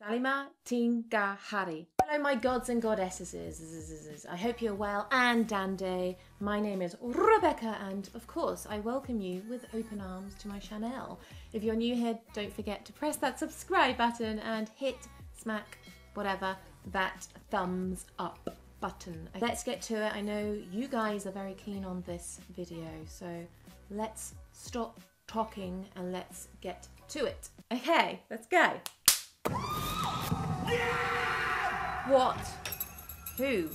Salima Tinga Hari. Hello, my gods and goddesses. I hope you're well and Dande. My name is Rebecca, and of course, I welcome you with open arms to my channel. If you're new here, don't forget to press that subscribe button and hit, smack, whatever, that thumbs up button. Let's get to it. I know you guys are very keen on this video, so let's stop talking and let's get to it. Okay, let's go. What? Who?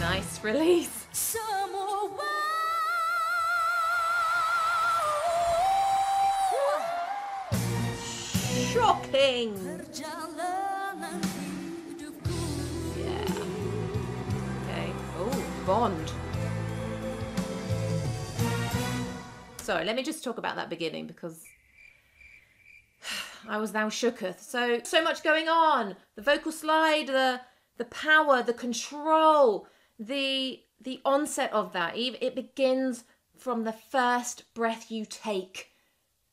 Nice release. Shocking. Yeah. Okay. Oh, Bond. Sorry, let me just talk about that beginning because I was thou shooketh. So so much going on. The vocal slide, the the power, the control, the the onset of that. It begins from the first breath you take,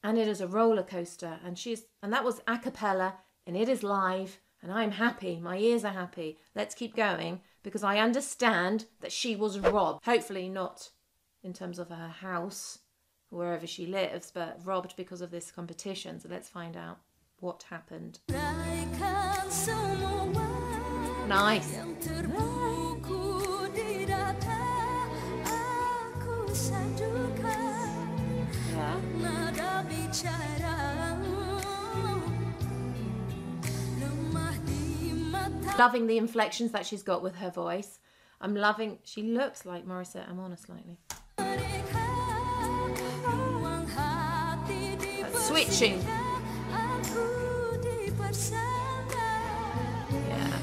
and it is a roller coaster. And she's and that was a cappella, and it is live. And I'm happy. My ears are happy. Let's keep going because I understand that she was robbed. Hopefully not in terms of her house wherever she lives, but robbed because of this competition. So let's find out what happened. Nice. Loving the inflections that she's got with her voice. I'm loving, she looks like Morissette Amona slightly. Switching. Yeah.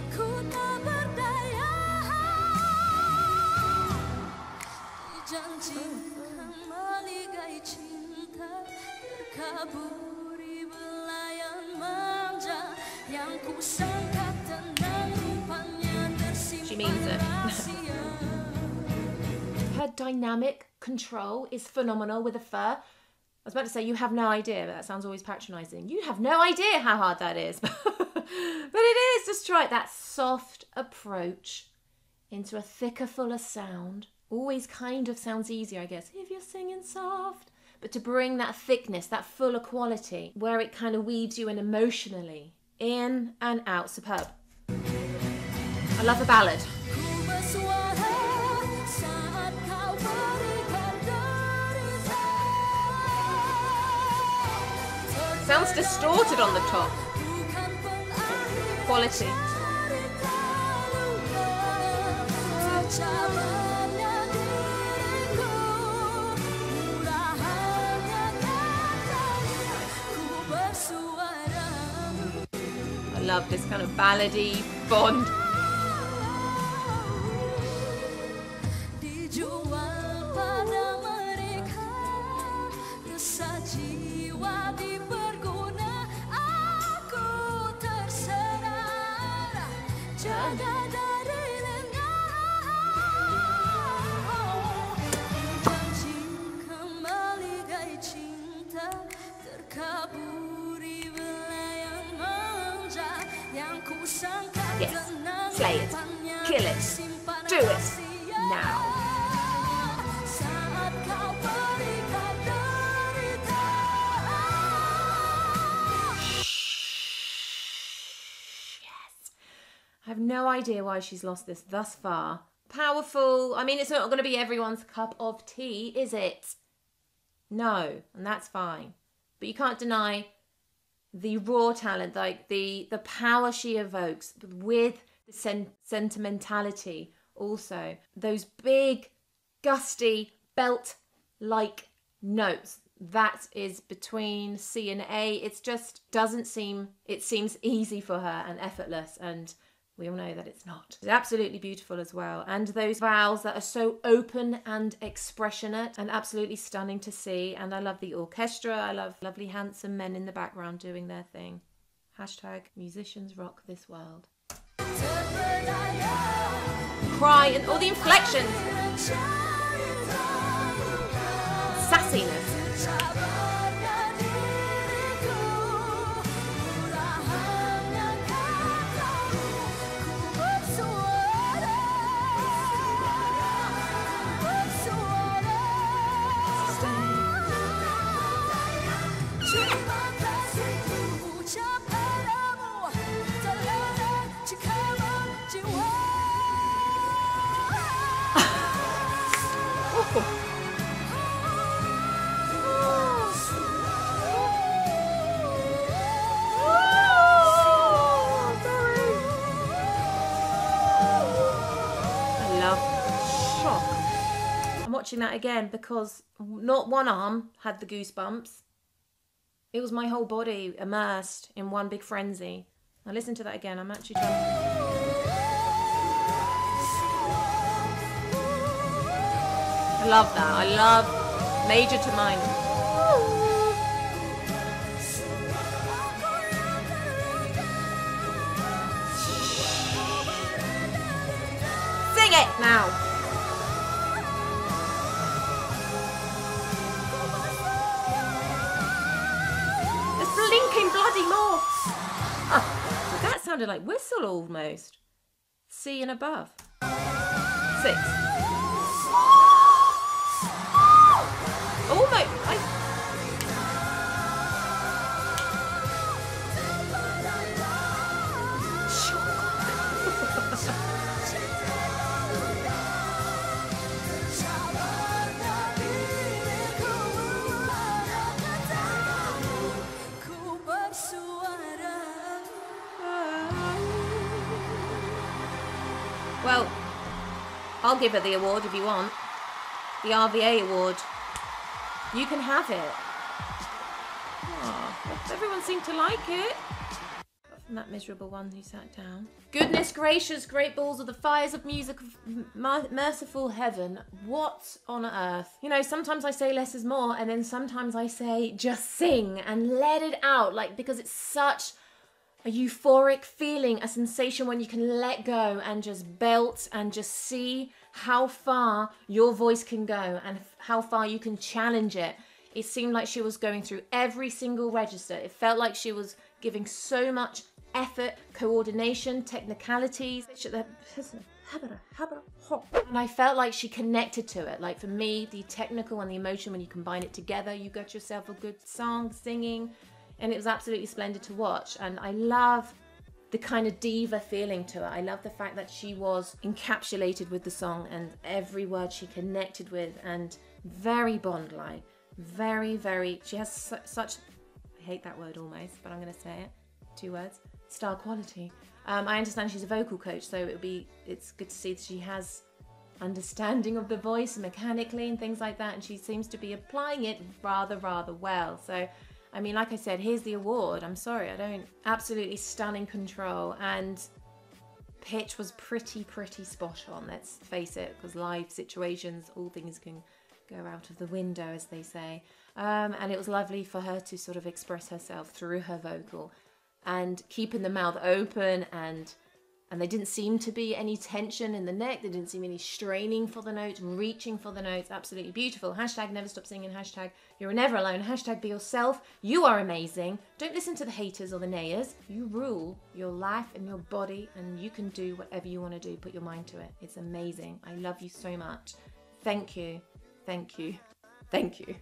She means it. Her dynamic control is phenomenal with the fur. I was about to say you have no idea, but that sounds always patronising. You have no idea how hard that is. but it is just right. That soft approach into a thicker, fuller sound always kind of sounds easier, I guess, if you're singing soft. But to bring that thickness, that fuller quality, where it kind of weaves you in emotionally, in and out, superb. I love a ballad. Sounds distorted on the top. Quality. I love this kind of ballady bond. Yes. Slay it. Kill it. Do it. Now. Have no idea why she's lost this thus far. Powerful. I mean, it's not going to be everyone's cup of tea, is it? No, and that's fine. But you can't deny the raw talent, like the the power she evokes with the sen- sentimentality. Also, those big, gusty belt like notes that is between C and A. It just doesn't seem. It seems easy for her and effortless and we all know that it's not. It's absolutely beautiful as well. And those vowels that are so open and expressionate and absolutely stunning to see. And I love the orchestra. I love lovely, handsome men in the background doing their thing. Hashtag musicians rock this world. Cry and all the inflections. sassiness. Watching that again because not one arm had the goosebumps. It was my whole body immersed in one big frenzy. Now listen to that again. I'm actually trying. I love that. I love major to minor. Sing it now. It's blinking bloody more. Ah, that sounded like whistle almost. C and above. Six. Oh Almost. I, well, I'll give her the award if you want. The RVA award. You can have it. Aw, everyone seemed to like it. From that miserable one who sat down. Goodness gracious, great balls of the fires of music of merciful heaven. What on earth? You know, sometimes I say less is more, and then sometimes I say just sing and let it out, like because it's such a euphoric feeling, a sensation when you can let go and just belt and just see how far your voice can go and how far you can challenge it. It seemed like she was going through every single register. It felt like she was giving so much effort, coordination, technicalities. And I felt like she connected to it. Like for me, the technical and the emotion, when you combine it together, you got yourself a good song, singing, and it was absolutely splendid to watch. And I love the kind of diva feeling to it. I love the fact that she was encapsulated with the song and every word she connected with, and very Bond like. Very, very. She has su- such. I hate that word almost, but I'm going to say it. Two words. Star quality. Um, I understand she's a vocal coach, so it would be. It's good to see that she has understanding of the voice mechanically and things like that, and she seems to be applying it rather, rather well. So I mean, like I said, here's the award. I'm sorry, I don't. Absolutely stunning control and pitch was pretty, pretty spot on. Let's face it, because live situations, all things can go out of the window, as they say. Um, and it was lovely for her to sort of express herself through her vocal and keeping the mouth open and and there didn't seem to be any tension in the neck. There didn't seem any straining for the notes, reaching for the notes. Absolutely beautiful. Hashtag never stop singing. Hashtag you're never alone. Hashtag be yourself. You are amazing. Don't listen to the haters or the nayers. You rule your life and your body, and you can do whatever you want to do. Put your mind to it. It's amazing. I love you so much. Thank you. Thank you. Thank you.